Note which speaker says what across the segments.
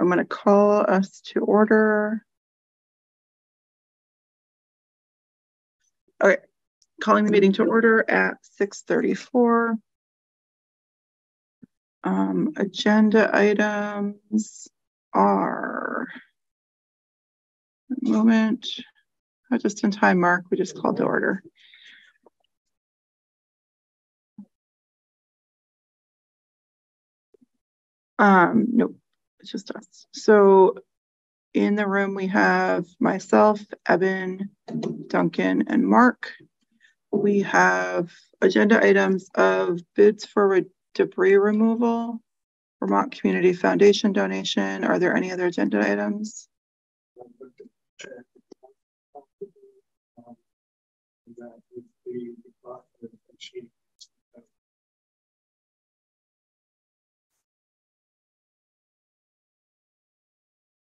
Speaker 1: I'm going to call us to order. Okay, calling the meeting to order at 6:34. Um, agenda items are moment. Oh, just in time, Mark. We just called to order. Um, nope, just us. So in the room, we have myself, Evan, Duncan, and Mark. We have agenda items of bids for re debris removal, Vermont Community Foundation donation. Are there any other agenda items?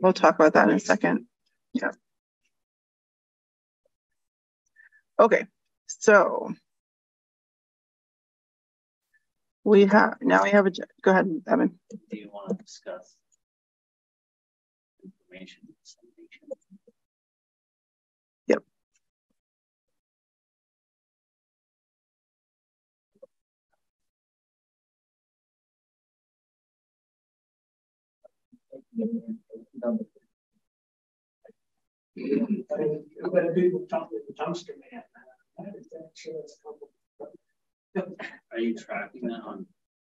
Speaker 1: We'll talk about that in a second. Yeah. Okay, so we have now we have a go ahead, Evan.
Speaker 2: Do you want to discuss information? Are you tracking that on,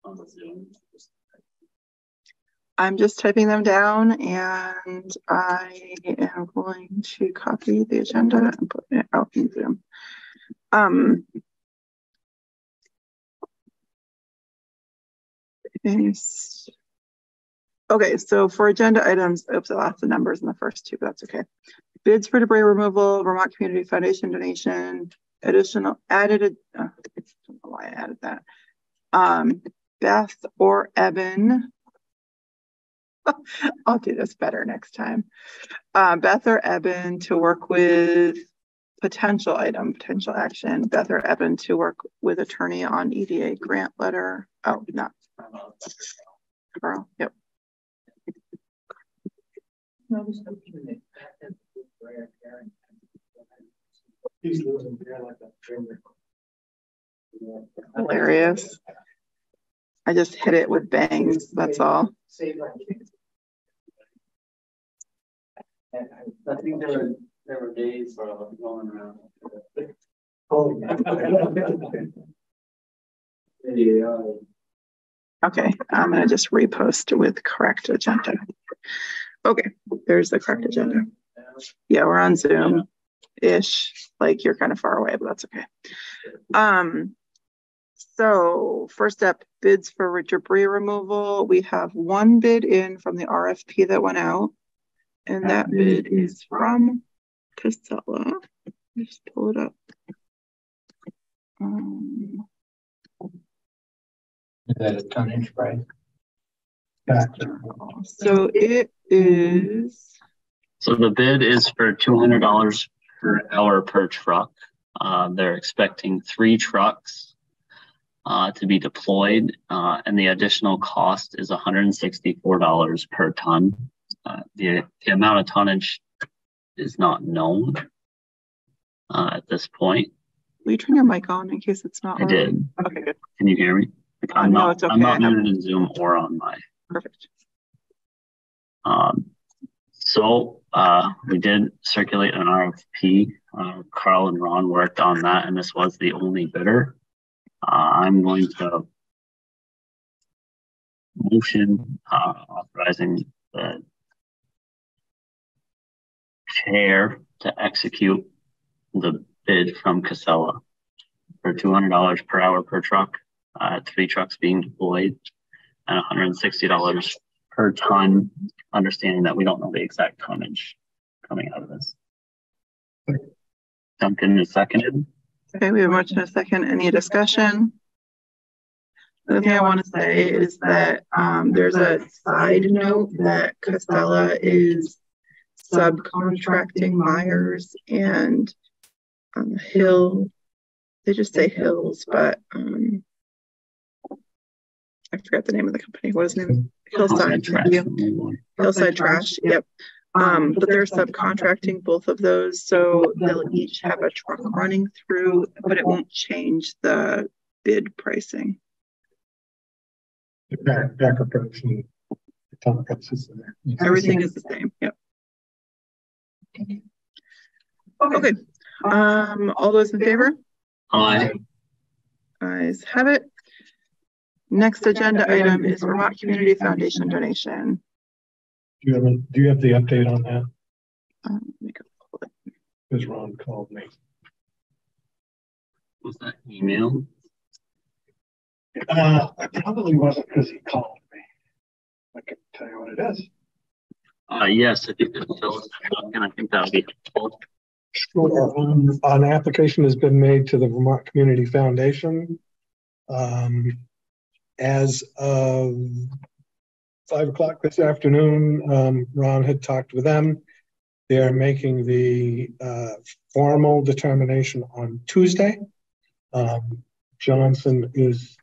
Speaker 2: on Zoom?
Speaker 1: I'm just typing them down and I am going to copy the agenda and put it out in Zoom. Um, Okay, so for agenda items, oops, I lost the numbers in the first two, but that's okay. Bids for debris removal, Vermont Community Foundation donation, additional added, uh, I don't know why I added that. Um, Beth or Evan, I'll do this better next time. Uh, Beth or Evan to work with potential item, potential action. Beth or Evan to work with attorney on EDA grant letter. Oh, not Carl. Yep. Hilarious. I just hit it with bangs, that's all.
Speaker 2: I think there were there were days where I was going around.
Speaker 1: Okay, I'm gonna just repost with correct agenda. Okay, there's the correct agenda. Yeah, we're on Zoom ish. Like you're kind of far away, but that's okay. Um, so first up, bids for debris removal. We have one bid in from the RFP that went out, and that bid is from Casella. Just pull it up. Um,
Speaker 3: is that a tonnage price?
Speaker 1: So it is.
Speaker 2: So the bid is for two hundred dollars per hour per truck. Uh, they're expecting three trucks uh, to be deployed, uh, and the additional cost is one hundred and sixty-four dollars per ton. Uh, the the amount of tonnage is not known uh, at this point.
Speaker 1: Will you turn your mic on in case it's not?
Speaker 2: I
Speaker 1: on?
Speaker 2: did.
Speaker 1: Okay, good.
Speaker 2: Can you hear me?
Speaker 1: Uh,
Speaker 2: I'm
Speaker 1: no,
Speaker 2: not,
Speaker 1: it's okay.
Speaker 2: I'm not muted in Zoom or on my.
Speaker 1: Perfect.
Speaker 2: Um, so uh, we did circulate an RFP. Uh, Carl and Ron worked on that, and this was the only bidder. Uh, I'm going to motion uh, authorizing the chair to execute the bid from Casella for $200 per hour per truck, uh, three trucks being deployed, and $160 per ton, understanding that we don't know the exact tonnage coming out of this. Duncan is seconded.
Speaker 1: Okay, we have a motion and a second. Any discussion? The thing I want to say is that um, there's a side note that Casella is subcontracting Myers and um, Hill. They just say Hills, but um, I forgot the name of the company. What is the name? Hillside.
Speaker 2: Trash.
Speaker 1: Hillside Trash. Yep. Um, but they're subcontracting both of those, so they'll each have a truck running through, but it won't change the bid pricing.
Speaker 4: The back, back approach and the top cuts is there.
Speaker 1: Everything is the same. Yep. Okay. Um, all those in favor?
Speaker 2: Aye.
Speaker 1: Ayes have it. Next agenda item is Vermont Community Foundation donation.
Speaker 4: Do you have, a- do you have the update on that?
Speaker 1: Um, let me go pull it.
Speaker 4: Because Ron called me.
Speaker 2: Was that email?
Speaker 4: Uh, I probably wasn't because he called me. I can tell you what it is.
Speaker 2: Uh, yes, if you could fill us in, I think that would be helpful.
Speaker 4: Sure. Um, An application has been made to the Vermont Community Foundation. Um, as of five o'clock this afternoon, um, Ron had talked with them. They are making the uh, formal determination on Tuesday. Um, Johnson is,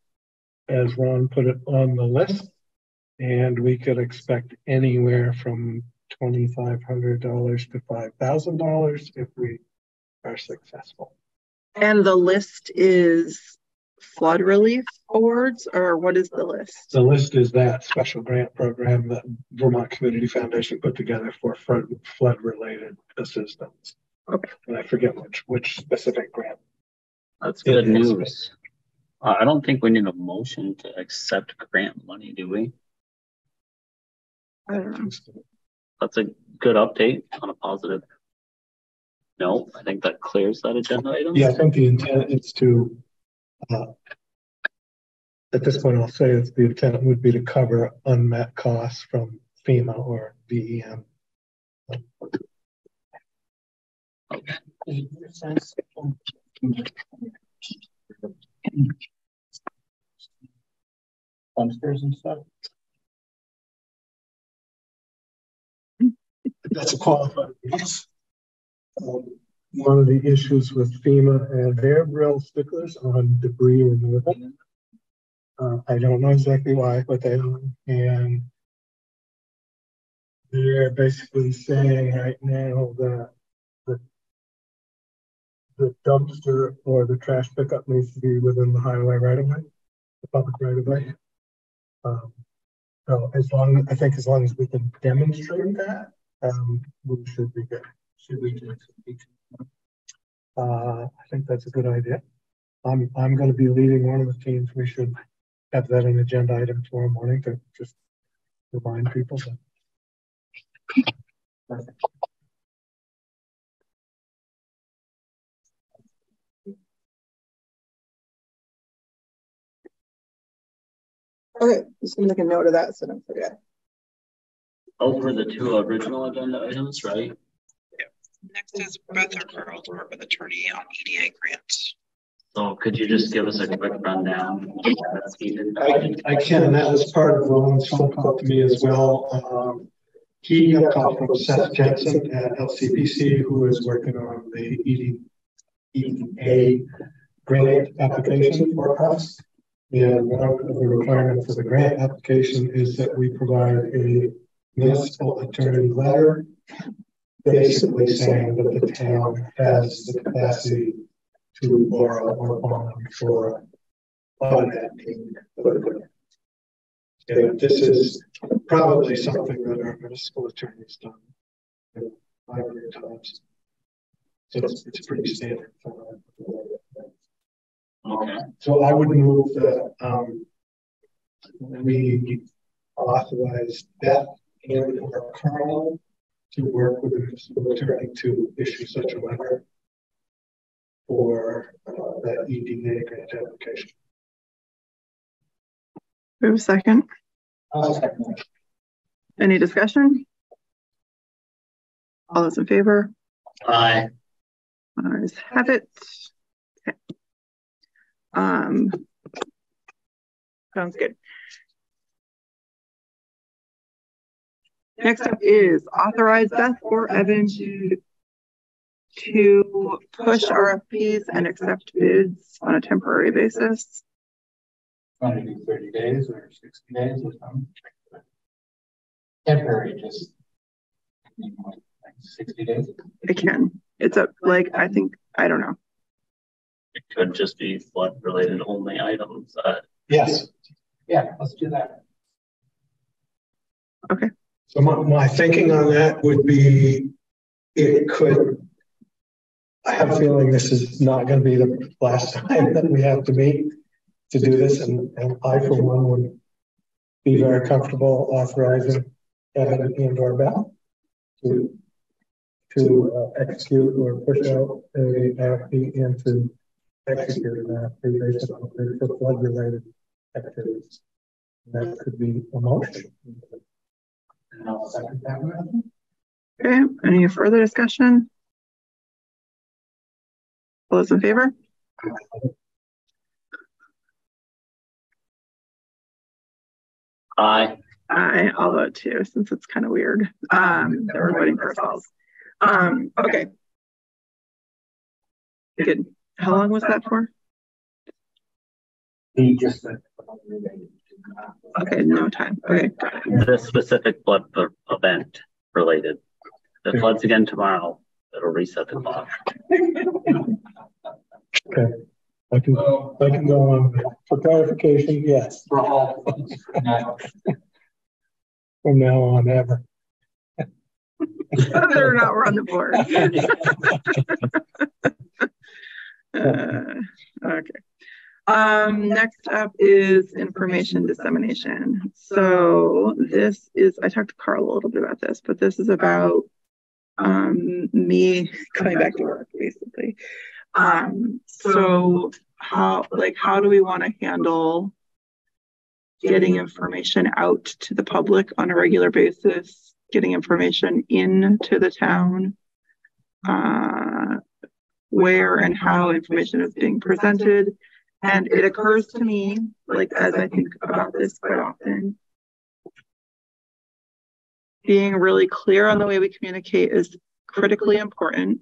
Speaker 4: as Ron put it, on the list. And we could expect anywhere from twenty-five hundred dollars to five thousand dollars if we are successful.
Speaker 1: And the list is flood relief awards, or what is the list?
Speaker 4: The list is that special grant program that Vermont Community Foundation put together for flood, flood-related assistance.
Speaker 1: Okay.
Speaker 4: And I forget which, which specific grant.
Speaker 2: That's good news. Uh, I don't think we need a motion to accept grant money, do we?
Speaker 1: I don't know.
Speaker 2: That's a good update on a positive. No, I think that clears that agenda item.
Speaker 4: Yeah, I think the intent is to, uh, at this point, I'll say is the intent would be to cover unmet costs from FEMA or VEM. Dumpsters and stuff. That's a qualified use. Um, one of the issues with FEMA and they're real sticklers on debris removal. Uh, I don't know exactly why, but they are, and they're basically saying right now that the the dumpster or the trash pickup needs to be within the highway right of way, the public right of way. Um, so as long, I think as long as we can demonstrate that, um, we should be good. Should we do it? Uh, I think that's a good idea. I'm, I'm gonna be leading one of the teams. We should have that an agenda item tomorrow morning to just remind people that. Perfect.
Speaker 1: Okay, just gonna make a note of that so I don't forget.
Speaker 2: Those were the two original agenda items, right?
Speaker 1: Next is Beth or Carl to work with attorney on EDA grants.
Speaker 2: So could you just give us a quick rundown? of what's needed?
Speaker 4: I, I can, and that was part of Roland's phone call to me as well. Um, he got a call from Seth Jensen at LCPC, who is working on the ED, EDA grant application for us. And one of the requirements for the grant application is that we provide a municipal attorney letter basically saying that the town has the capacity to borrow or bond for financing. Yeah, this is probably something that our municipal attorney's done five times. So it's, it's pretty standard.
Speaker 2: Okay.
Speaker 4: So I would move that um, we authorize Beth and or Carl to work with the municipal attorney to issue such a letter for uh, that EDA grant application.
Speaker 1: We have a second. Any discussion? All those in favor?
Speaker 2: Aye.
Speaker 1: Ayes have it. Okay. Um, sounds good. Next up is authorize Beth or Evan to to push RFPs and accept bids on a temporary basis.
Speaker 3: Want to do 30 days or 60 days or something? Temporary, just like 60 days.
Speaker 1: It can. It's a like I think I don't know.
Speaker 2: It could just be flood related only items. Uh,
Speaker 4: Yes.
Speaker 3: Yeah, let's do that.
Speaker 1: Okay.
Speaker 4: So my, my thinking on that would be it could. I have a feeling this is not going to be the last time that we have to meet to do this, and, and I, for one, would be very comfortable authorizing Evan and or Beth to to uh, execute or push out a RFP and to execute an RFP basically for flood related activities. That could be a motion.
Speaker 3: And I'll second that one.
Speaker 1: Okay. Any further discussion? All those in favor?
Speaker 2: aye.
Speaker 1: Aye, I'll vote too, since it's kind of weird um, that we're voting for ourselves. Um, okay. Good. How long was that for?
Speaker 3: He just.
Speaker 1: Okay, no time. Okay, got.
Speaker 2: The specific blood event related. If it floods again tomorrow, it'll reset the clock.
Speaker 4: Okay. I can, I can go on. For clarification, yes,
Speaker 3: For all. No,
Speaker 4: from now on ever.
Speaker 1: Whether or not we're on the board. Uh, okay. Um, next up is information dissemination. So this is, I talked to Carl a little bit about this, but this is about um, me coming back to work basically. Um, so how, like, how do we want to handle getting information out to the public on a regular basis, getting information into the town, uh, where and how information is being presented. And it occurs to me, like, as I think about this quite often, being really clear on the way we communicate is critically important.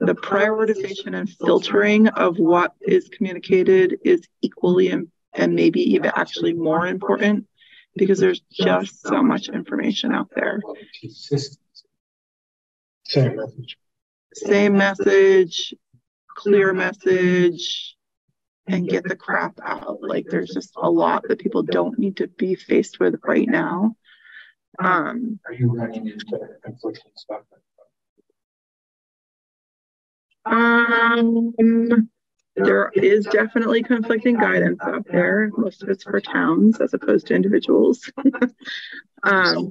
Speaker 1: The prioritization and filtering of what is communicated is equally and, maybe even actually more important because there's just so much information out there.
Speaker 4: Same message.
Speaker 1: Same message, clear message, and get the crap out. Like there's just a lot that people don't need to be faced with right now. Um,
Speaker 3: Are you running into conflicting stuff?
Speaker 1: um, there is definitely conflicting guidance out there. Most of it's for towns as opposed to individuals. Um.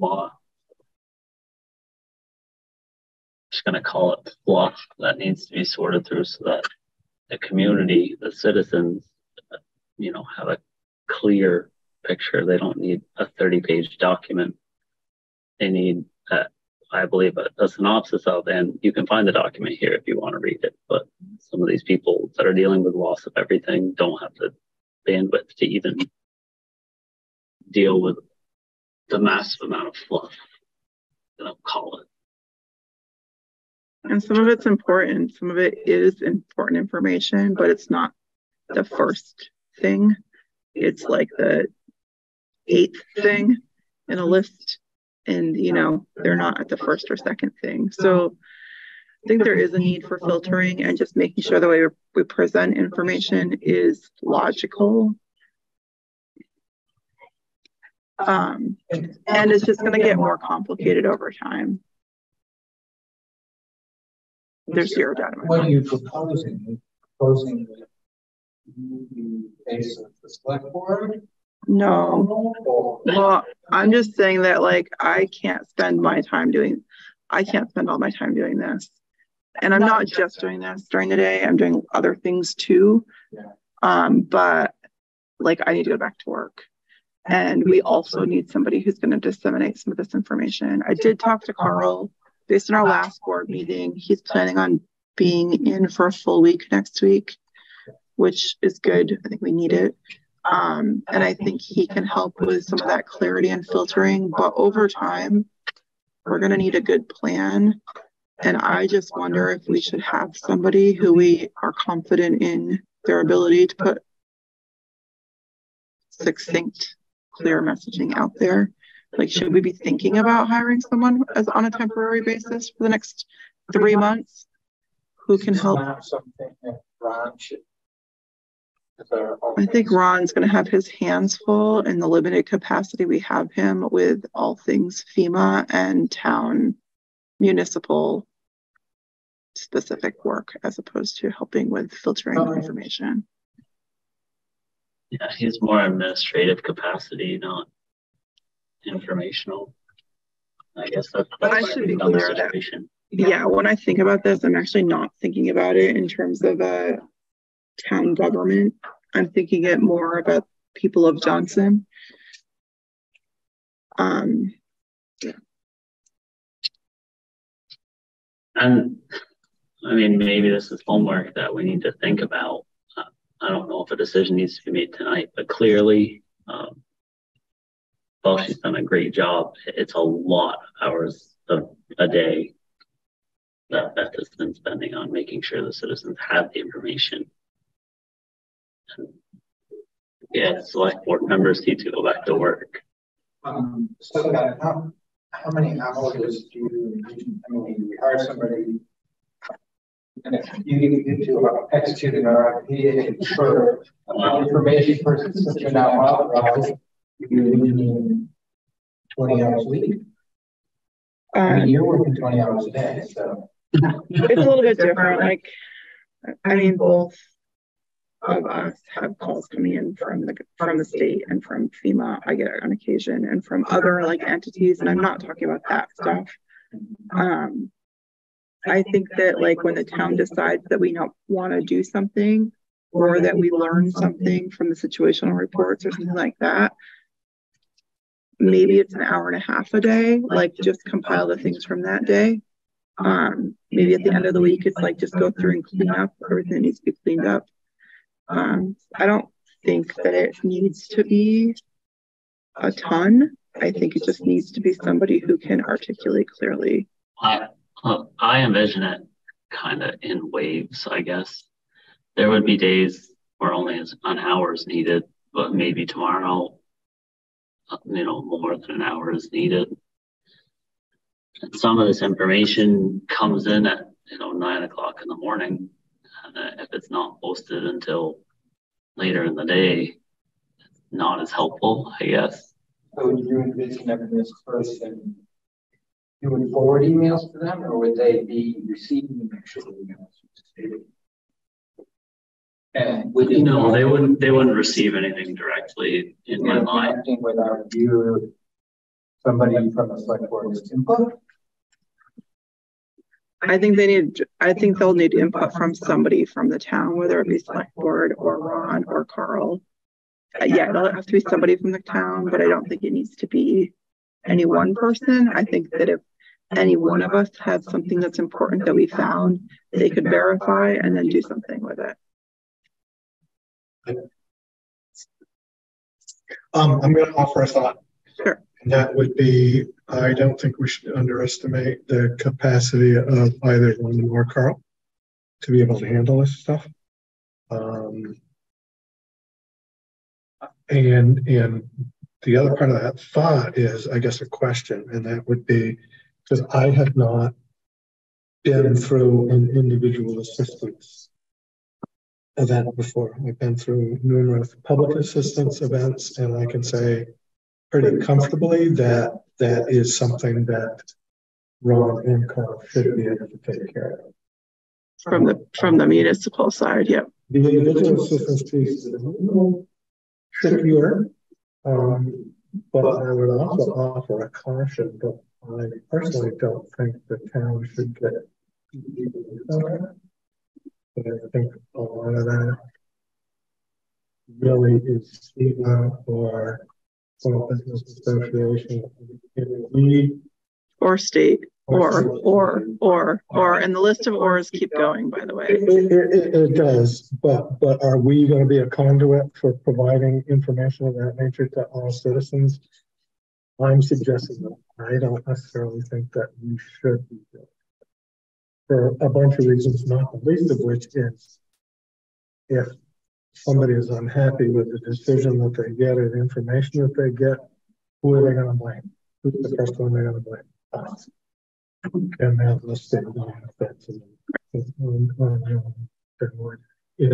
Speaker 2: Just gonna call it fluff that needs to be sorted through so that the community, the citizens, you know, have a clear picture. They don't need a thirty page document. They need, uh, I believe, a, a synopsis of, and you can find the document here if you want to read it. But some of these people that are dealing with loss of everything don't have the bandwidth to even deal with the massive amount of fluff that I'll call it.
Speaker 1: And some of it's important. Some of it is important information, but it's not the first thing. It's like the eighth thing in a list. and you know they're not at the first or second thing so i think there is a need for filtering and just making sure the way we present information is logical um, and it's just going to get more complicated over time there's zero doubt
Speaker 3: what are you proposing proposing the face of the select board
Speaker 1: no. Well, I'm just saying that like I can't spend my time doing I can't spend all my time doing this. And I'm not just doing this during the day. I'm doing other things too. Um, but like I need to go back to work. And we also need somebody who's going to disseminate some of this information. I did talk to Carl based on our last board meeting. He's planning on being in for a full week next week, which is good. I think we need it. Um, and I think he can help with some of that clarity and filtering. But over time, we're going to need a good plan. And I just wonder if we should have somebody who we are confident in their ability to put succinct, clear messaging out there. Like, should we be thinking about hiring someone as on a temporary basis for the next three months who can help?
Speaker 3: Something that Ron should
Speaker 1: I think Ron's going to have his hands full in the limited capacity we have him with all things FEMA and town municipal specific work as opposed to helping with filtering oh. information.
Speaker 2: Yeah, he's more administrative capacity, not informational. I guess that's, that's
Speaker 1: I should be clear that, yeah, when I think about this, I'm actually not thinking about it in terms of a town government. I'm thinking it more about people of Johnson. Um, yeah.
Speaker 2: And I mean, maybe this is homework that we need to think about. Uh, I don't know if a decision needs to be made tonight, but clearly, um, well, she's done a great job. It's a lot of hours of a day that Beth has been spending on making sure the citizens have the information yeah, select board members need to go back to work.
Speaker 3: Um, so how, how many hours do you, I mean, you hire somebody and if you need to execute an RFP for uh, information person you're not authorized, doing 20 hours a week. Um, I mean, you're working 20 hours a day, so.
Speaker 1: It's a little bit different. Like, I mean, both of us have calls coming in from the from the state and from FEMA. I get it on occasion and from other like entities, and I'm not talking about that stuff. Um, I think that like when the town decides that we don't want to do something or that we learn something from the situational reports or something like that, maybe it's an hour and a half a day, like just compile the things from that day. Um, maybe at the end of the week, it's like just go through and clean up everything that needs to be cleaned up. Um, I don't think that it needs to be a ton. I think it just needs to be somebody who can articulate clearly.
Speaker 2: I uh, I envision it kind of in waves. I guess there would be days where only an hour is needed, but maybe tomorrow, you know, more than an hour is needed. And some of this information comes in at you know nine o'clock in the morning uh, if it's not posted until later in the day, it's not as helpful, I guess.
Speaker 3: So would you envision this person you would forward emails to them, or would they be receiving actual emails? And would
Speaker 2: you no, they wouldn't. They wouldn't receive anything directly in my line.
Speaker 3: Without you, somebody from the select board's input.
Speaker 1: I think they need, I think they'll need input from somebody from the town, whether it be select board or Ron or Carl. Uh, yeah, it'll have to be somebody from the town, but I don't think it needs to be any one person. I think that if any one of us had something that's important that we found, they could verify and then do something with it.
Speaker 4: Um, I'm going to offer a thought.
Speaker 1: Sure.
Speaker 4: And that would be I don't think we should underestimate the capacity of either London or Carl to be able to handle this stuff. Um, and and the other part of that thought is, I guess, a question, and that would be because I have not been through an individual assistance event before. I've been through numerous public assistance events, and I can say pretty comfortably that that is something that Ron and Carl should be able to take care of.
Speaker 1: From the from the municipal side, yep.
Speaker 4: The individual assistance piece is a little trickier, um, but I would also offer a caution that I personally don't think the town should get but I think a lot of that really is FEMA or small business association. We
Speaker 1: or state or or or or and the list of ors keep going by the way.
Speaker 4: It, it, it, does but but are we going to be a conduit for providing information of that nature to all citizens? I'm suggesting that. I don't necessarily think that we should be doing for a bunch of reasons not the least of which is if somebody is unhappy with the decision that they get or the information that they get who are they going to blame? Who's the first one they're going to blame? Us. And have listed benefits and, and,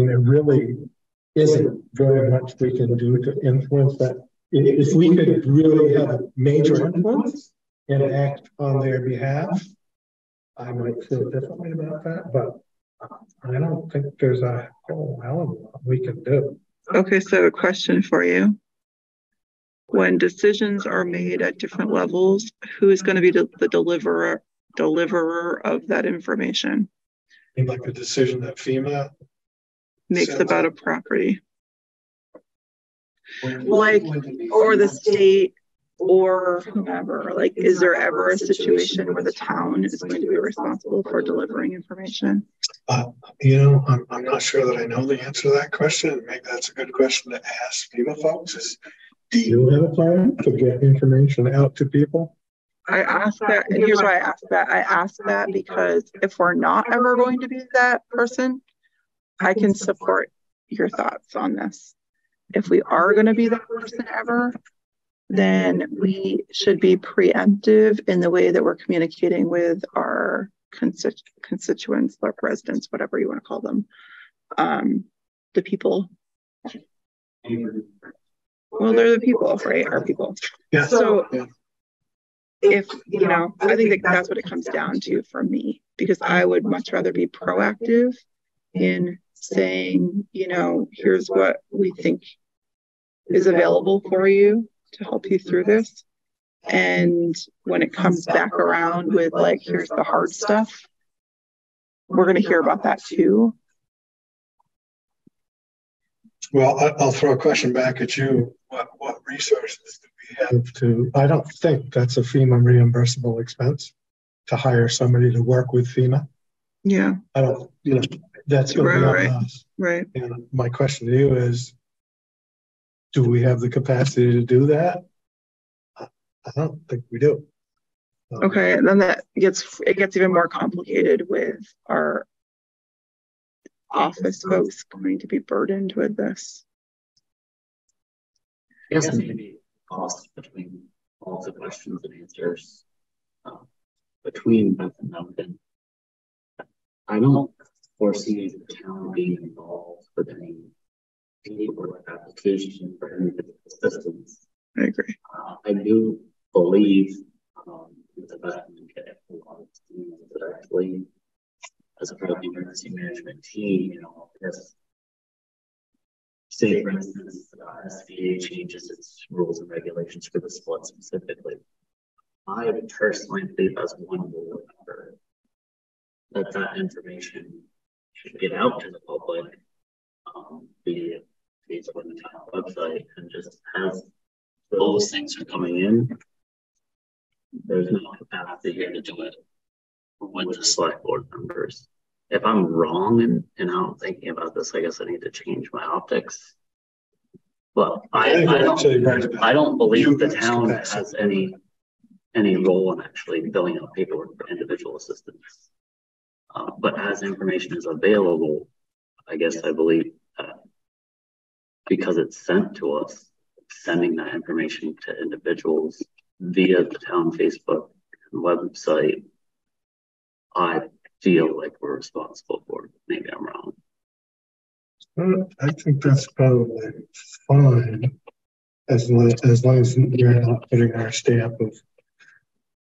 Speaker 4: there really isn't very much we can do to influence that. If we could really have a major influence and act on their behalf, I might feel differently about that, but I don't think there's a whole hell of a lot we can do.
Speaker 1: Okay, so a question for you. When decisions are made at different levels, who is going to be the deliverer deliverer of that information.
Speaker 4: like the decision that FEMA
Speaker 1: makes about a property. Like, or the state or whomever. Like, is there ever a situation where the town is going to be responsible for delivering information?
Speaker 4: Uh, you know, I'm, I'm not sure that I know the answer to that question. Maybe that's a good question to ask FEMA folks. Is do you have a plan to get information out to people?
Speaker 1: I ask that, and here's why I ask that. I ask that because if we're not ever going to be that person, I can support your thoughts on this. If we are going to be that person ever, then we should be preemptive in the way that we're communicating with our constitu- constituents, our residents, whatever you want to call them, um, the people. Well, they're the people, right? Our people.
Speaker 4: Yeah.
Speaker 1: So. Yeah if you know i think that that's what it comes down to for me because i would much rather be proactive in saying you know here's what we think is available for you to help you through this and when it comes back around with like here's the hard stuff we're going to hear about that too
Speaker 4: well i'll throw a question back at you what what resources do we have to, I don't think that's a FEMA reimbursable expense to hire somebody to work with FEMA.
Speaker 1: Yeah.
Speaker 4: I don't, you know, that's going to
Speaker 1: right,
Speaker 4: be on
Speaker 1: right,
Speaker 4: us.
Speaker 1: Right.
Speaker 4: And my question to you is, do we have the capacity to do that? I don't think we do.
Speaker 1: Um, okay, and then that gets it gets even more complicated with our office folks going to be burdened with this.
Speaker 2: Yes, maybe cost between all the questions and answers uh, between Beth and Duncan. I don't foresee the town being involved with any paperwork application for any assistance.
Speaker 1: I agree.
Speaker 2: Uh, I do believe um, the Beth and get a lot of teams that actually, as a part of the emergency management team, you know, if say, for instance, uh, SBA changes its rules and regulations for the split specifically. I personally believe as one board member that that information should get out to the public um, and website and just as those things are coming in, there's no capacity here to do it with the select board members if I'm wrong in how I'm thinking about this, I guess I need to change my optics. Well, I, I, don't, I don't believe the town has any any role in actually filling out paperwork for individual assistance. Uh, but as information is available, I guess I believe because it's sent to us sending that information to individuals via the town Facebook website, I feel like we're responsible for. It. Maybe I'm wrong.
Speaker 4: I think that's probably fine as long as, long as we're not putting our stamp of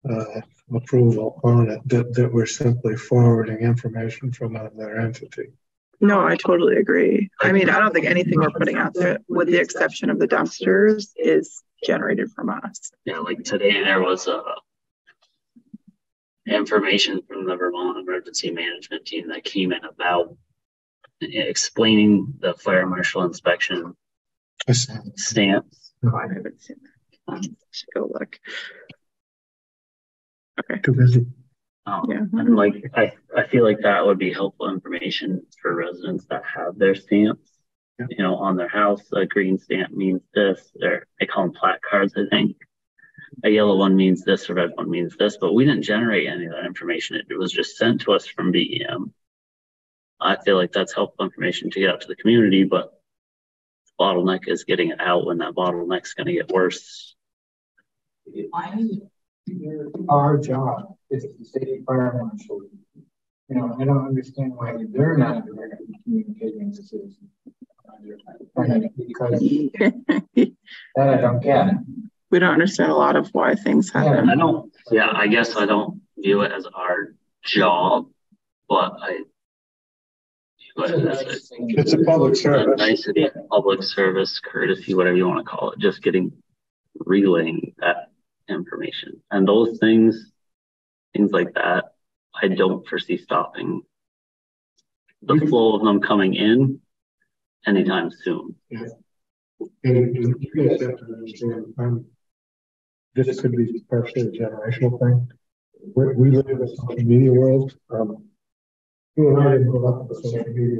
Speaker 4: uh, approval on it, that, that we're simply forwarding information from another entity.
Speaker 1: No, I totally agree. I mean, I don't think anything we're putting out there, with the exception of the dumpsters, is generated from us.
Speaker 2: Yeah, like today there was a information from the Vermont Emergency Management Team that came in about explaining the fire marshal inspection stamps.
Speaker 1: Oh, I haven't seen that. Um, should go look. Okay.
Speaker 4: Too busy.
Speaker 2: Um, yeah. And like, I, I feel like that would be helpful information for residents that have their stamps, yeah. you know, on their house. A green stamp means this, or they call them placards, I think. A yellow one means this, a red one means this, but we didn't generate any of that information. It, it was just sent to us from VEM. I feel like that's helpful information to get out to the community, but the bottleneck is getting it out when that bottleneck's going to get worse.
Speaker 3: Our job is to state fire marshal. You know, I don't understand why they're not directly communicating with the citizens. Because that I don't get.
Speaker 1: We don't understand a lot of why things happen.
Speaker 2: Yeah, I don't, yeah, I guess I don't view it as our job, but I
Speaker 4: it's a public service.
Speaker 2: Nicety, public service, courtesy, whatever you want to call it, just getting relaying that information. And those things, things like that, I don't foresee stopping the flow of them coming in anytime soon.
Speaker 4: Yeah. And you guys have to understand, um, this could be partially a generational thing. we we live in a social media world. Um, you and I didn't grow up with social media.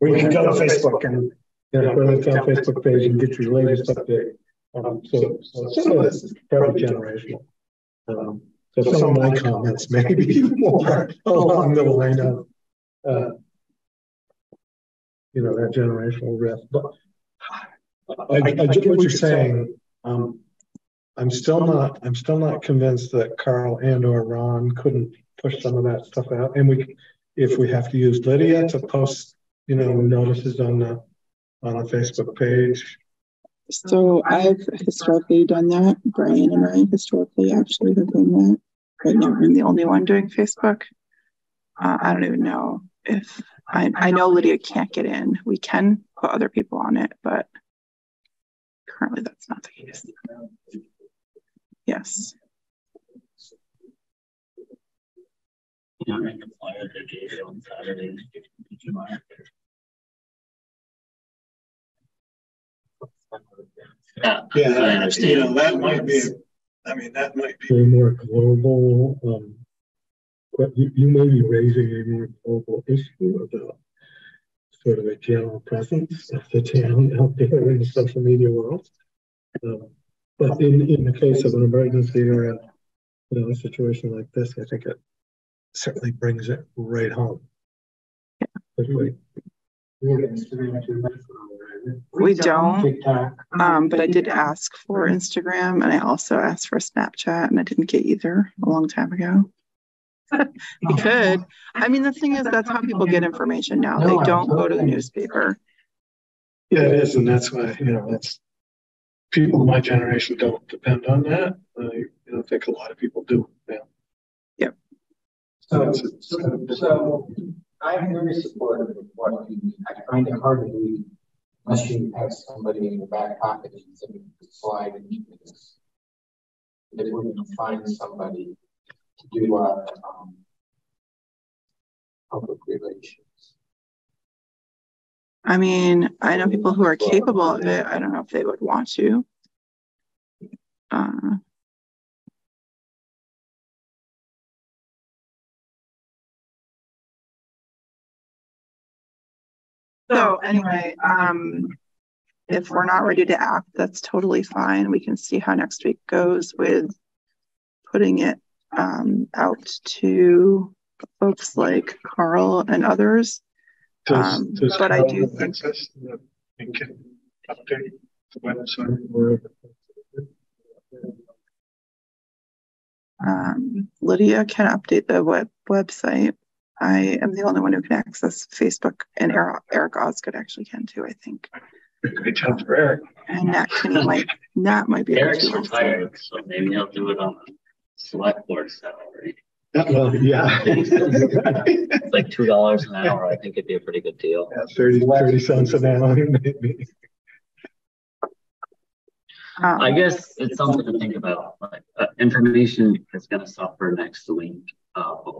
Speaker 4: We can go to Facebook and you know, go to our Facebook page and get your latest update. Um, so, so some of this is probably generational. Um, so some of my comments may be more along the line of, uh, you know, that generational rift. But I, I get what you're saying. Um, I'm still not. I'm still not convinced that Carl and or Ron couldn't push some of that stuff out. And we, if we have to use Lydia to post, you know, notices on the on a Facebook page.
Speaker 1: So I've historically done that. Brian and I historically actually have done that. Right now, I'm the only one doing Facebook. Uh, I don't even know if I, I know Lydia can't get in. We can put other people on it, but currently that's not the case. Yes.
Speaker 2: you Yeah,
Speaker 4: yeah, I understand. You know, that might be. I mean, that might be a more global. Um, but you, you may be raising a more global issue about sort of a general presence of the town out there in the social media world. Um, but in, in the case of an emergency or a, you know, a situation like this, I think it certainly brings it right home.
Speaker 1: We don't, um, but I did ask for Instagram and I also asked for Snapchat and I didn't get either a long time ago. we could. I mean, the thing is, that's how people get information now. They don't go to the newspaper.
Speaker 4: Yeah, it is. And that's why, you know, that's people in my generation don't depend on that. I, you know, think a lot of people do. Yeah.
Speaker 3: So, so, so I'm very supportive of what you I find it hard to believe unless you have somebody in your back pocket and you can slide into this. That we're going to find somebody to do our um, public relations.
Speaker 1: I mean, I know people who are capable of it. I don't know if they would want to. Uh, So anyway, um, if we're not ready to act, that's totally fine. We can see how next week goes with putting it um, out to folks like Carl and others. Does, um, does but Carl I do think.
Speaker 4: update the website or
Speaker 1: Um, Lydia can update the web website. I am the only one who can access Facebook, and Eric, Eric Osgood actually can too. I think.
Speaker 4: Great job for Eric.
Speaker 1: And Nat Kinney might Nat might be.
Speaker 2: Eric's retired, so maybe he'll do it on the select board salary.
Speaker 4: Well, yeah.
Speaker 2: It's like two dollars an hour. I think it'd be a pretty good deal.
Speaker 4: Yeah, 30, 30 cents an hour, maybe.
Speaker 1: Um,
Speaker 2: I guess it's something to think about. Like, uh, information is going to suffer next week. Uh, but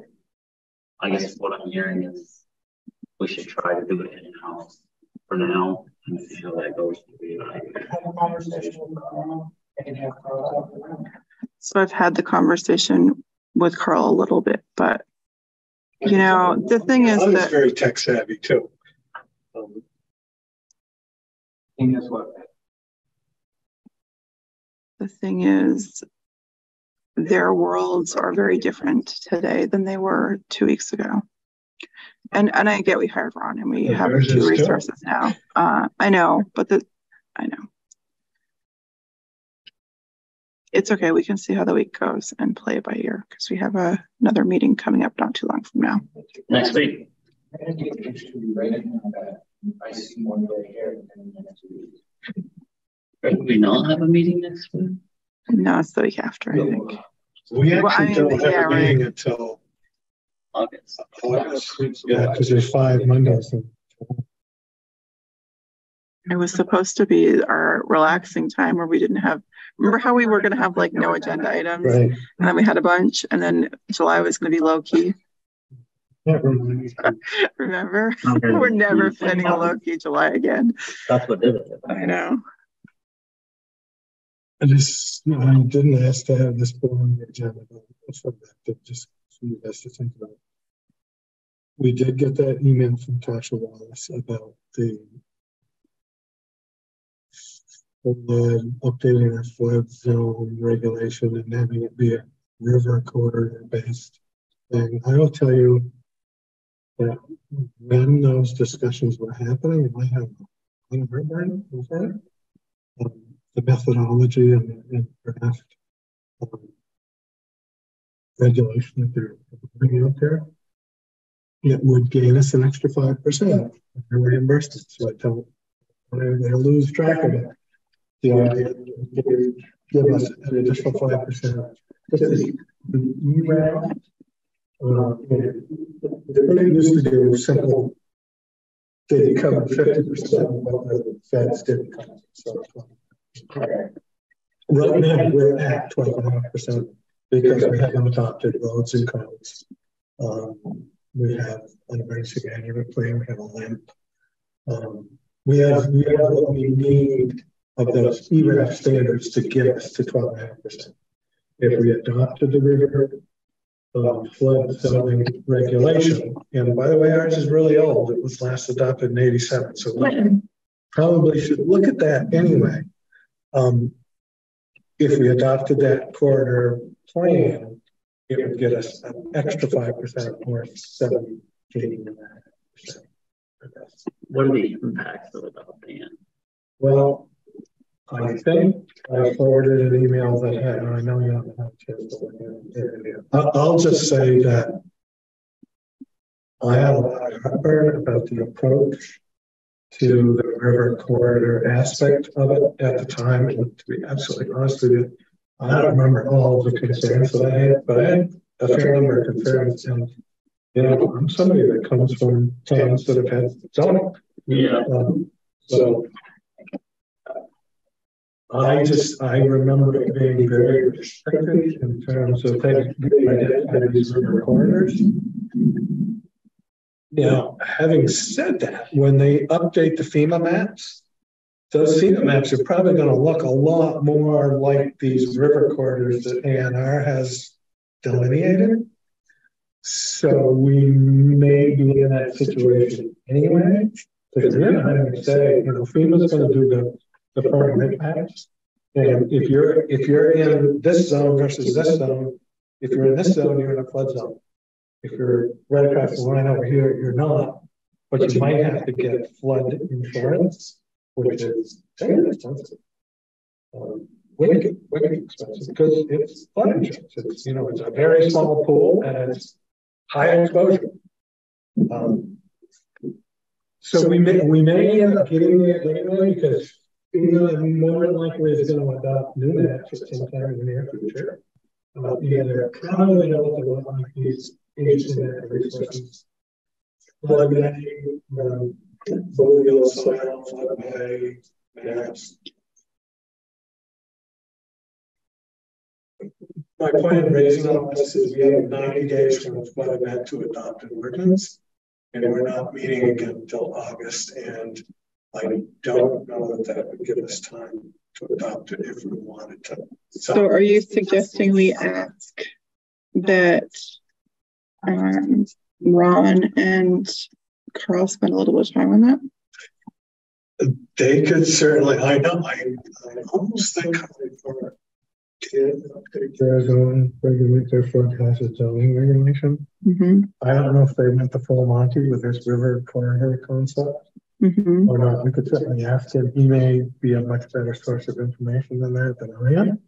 Speaker 2: I guess what I'm hearing is we should try to do it in house for now and see how that goes.
Speaker 3: Have a conversation with Carl and have Carl talk to them.
Speaker 1: So I've had the conversation with Carl a little bit, but you know, the thing is
Speaker 4: I was
Speaker 1: that
Speaker 4: very tech savvy too. Um,
Speaker 3: And guess what?
Speaker 1: the thing is their worlds are very different today than they were two weeks ago. And and I get we hired Ron and we
Speaker 4: Yeah,
Speaker 1: have two
Speaker 4: too.
Speaker 1: resources now. Uh, I know, but the I know. It's okay. We can see how the week goes and play it by ear because we have a, another meeting coming up not too long from now.
Speaker 2: Next week.
Speaker 3: I think it should be right now that I see one right here and then next week.
Speaker 2: Do we not have a meeting next week?
Speaker 1: No, it's the week after, I think.
Speaker 4: We
Speaker 1: Well, I
Speaker 4: actually
Speaker 1: mean,
Speaker 4: don't have
Speaker 1: yeah,
Speaker 4: a
Speaker 1: right.
Speaker 4: meeting until
Speaker 2: August.
Speaker 4: August. Yeah, because there's five Mondays.
Speaker 1: It was supposed to be our relaxing time where we didn't have, remember how we were going to have like no agenda items?
Speaker 4: Right.
Speaker 1: And then we had a bunch, and then July was going to be low key.
Speaker 4: Never mind.
Speaker 1: Remember? We're never planning a low key July again.
Speaker 2: That's what did it.
Speaker 1: I know.
Speaker 4: I just, I didn't ask to have this put on the agenda, but it's for that, to just for you guys to think about. We did get that email from Tasha Wallace about the flood, updating our flood zone regulation and having it be a river corridor based thing. I will tell you that when those discussions were happening, I have on was that? Um, the methodology and, and draft um, regulation that they're bringing out there, it would gain us an extra five percent if they're reimbursed. it. So I don't, they lose track of it. The idea is give us an additional five percent. This is the ERAF. Uh, they used to do simple. They fifty percent of what the feds cover. So Right now, we're at twelve and a half percent because we haven't adopted roads and codes. Um, we have an emergency management plan, we have a limp. Um, we have, we have what we need of those ERAF standards to get us to twelve and a half percent. If we adopted the river um, flood zoning regulation, and by the way, ours is really old, it was last adopted in eighty-seven, so we probably should look at that anyway. Um, if we adopted that corridor plan, it would get us an extra five percent or seventeen percent.
Speaker 2: What are the impacts of adopting it?
Speaker 4: Well, I think I forwarded an email that had, I know you haven't had a chance to look at it. I'll, just say that I have a lot of heartburn about the approach to the river corridor aspect of it at the time. And to be absolutely honest with you, I don't remember all the concerns that I had, but I had a fair number of concerns. And, you know, I'm somebody that comes from towns that have had zoning.
Speaker 2: Yeah.
Speaker 4: Um, so I just, I remember it being very restricted in terms of taking these river corridors. Now, having said that, when they update the FEMA maps, those FEMA maps are probably going to look a lot more like these river corridors that ANR has delineated. So we may be in that situation anyway. Because then I would say, you know, FEMA's going to do the, the permanent maps. And if you're, if you're in this zone versus this zone, if you're in this zone, you're in a flood zone. If you're right across the line over here, you're not, but you might have to get flood insurance. which is very expensive. Um, wicked, wicked expensive because it's flood insurance. It's, you know, it's a very small pool and it's high exposure. Um, so we may, we may end up getting it because you know, more likely it's going to adopt new matches sometime in the near future. Uh, yeah, they're probably going to like these um, maps. My point in raising all this is we have 90 days from the flood event to adopt an ordinance, and we're not meeting again until August. And I don't know that that would give us time to adopt it if we wanted to.
Speaker 1: So, so are you suggesting we ask that um, Ron and Carl spend a little bit of time on that?
Speaker 4: They could certainly. I know. I, I almost think for there's a regulate their hazard zoning regulation.
Speaker 1: Mm-hmm.
Speaker 4: I don't know if they went the full Monty with this river corridor concept
Speaker 1: mm-hmm.
Speaker 4: or not. We could certainly ask him. He may be a much better source of information than that than I am.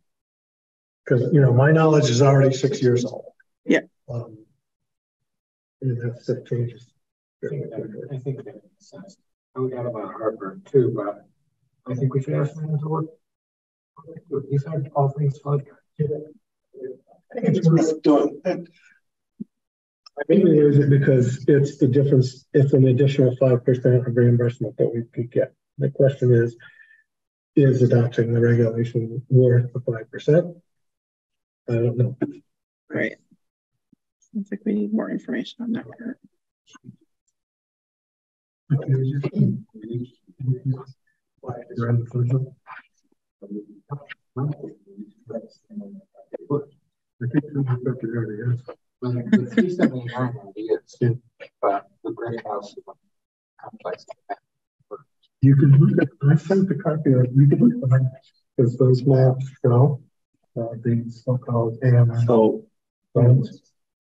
Speaker 4: Because you know, my knowledge is already six years old.
Speaker 1: Yeah.
Speaker 4: Um, and that's that changes.
Speaker 3: I think that, I think that makes sense. I would add about Harper too, but I think we should ask them to look. These are all things flood.
Speaker 4: I think it's worth doing. And I mainly use it because it's the difference, it's an additional 5% of reimbursement that we could get. The question is, is adopting the regulation worth the 5%? I don't know.
Speaker 1: Right. Sounds like we need more information on that part.
Speaker 4: I think the already is.
Speaker 3: The three seventy-nine ideas, but the great complex.
Speaker 4: You can look at, I sent the copy of, you can look at the because those maps show uh, the so-called AMI.
Speaker 2: So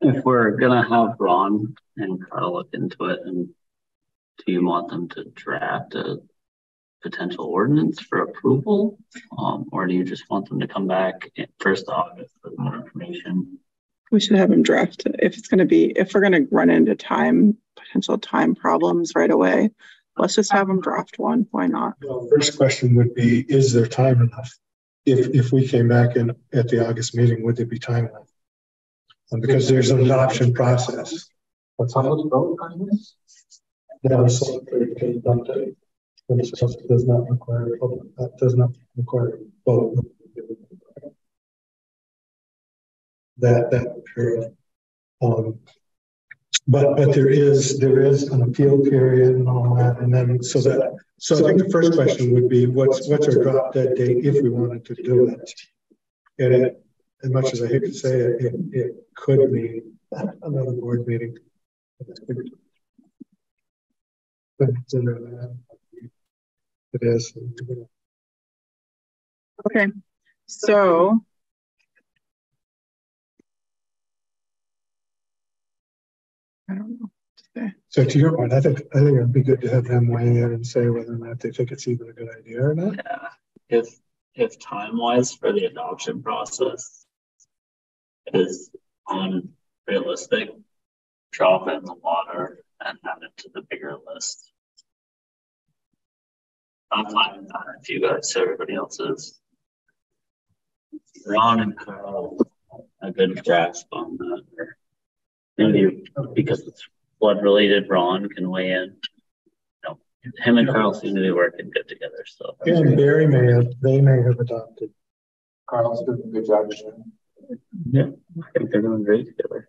Speaker 2: if we're gonna have Ron and Carl look into it, and do you want them to draft a potential ordinance for approval? Um, or do you just want them to come back first August with more information?
Speaker 1: We should have them draft. If it's going to be, if we're going to run into time, potential time problems right away, let's just have them draft one. Why not?
Speaker 4: Well, first question would be, is there time enough? If, if we came back in at the August meeting, would there be time enough? Because there's an adoption process.
Speaker 3: What's on the vote on this?
Speaker 4: That was does not require that does not require vote. That that sure. Um, but but there is there is an appeal period and all that, and then so that so I think the first question would be what's what's our drop dead date if we wanted to do it. And it, as much as I hate to say it, it, it could be another board meeting. Consider that it is.
Speaker 1: Okay, so I don't know.
Speaker 4: So to your point, I think I think it'd be good to have them weigh in and say whether or not they think it's even a good idea or not.
Speaker 2: Yeah. If if time wise for the adoption process is unrealistic, drop it in the water and add it to the bigger list. I'm fine that if you guys, everybody else is. Ron and Carl, a good grasp on that. Maybe because it's flood related, Ron can weigh in. Know, him and Carl seem to be working good together. So
Speaker 4: and Barry may have they may have adopted.
Speaker 3: Carl's doing a good job.
Speaker 2: Yeah, I think they're doing great together.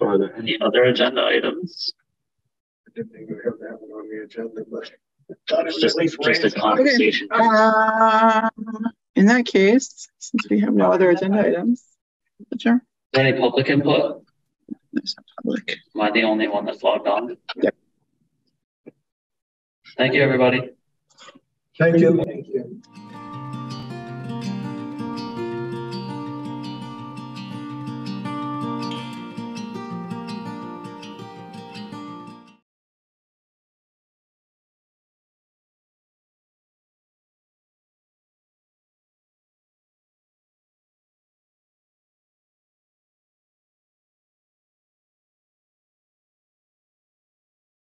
Speaker 2: Are there any other agenda items?
Speaker 4: I didn't even have that one on the agenda, but
Speaker 2: it's just, just a conversation.
Speaker 1: Okay. Uh, in that case, since we have no other agenda items,
Speaker 2: Chair. Any public input?
Speaker 1: There's public.
Speaker 2: Am I the only one that's logged on?
Speaker 1: Yep.
Speaker 2: Thank you, everybody. Thank you.
Speaker 4: Thank you.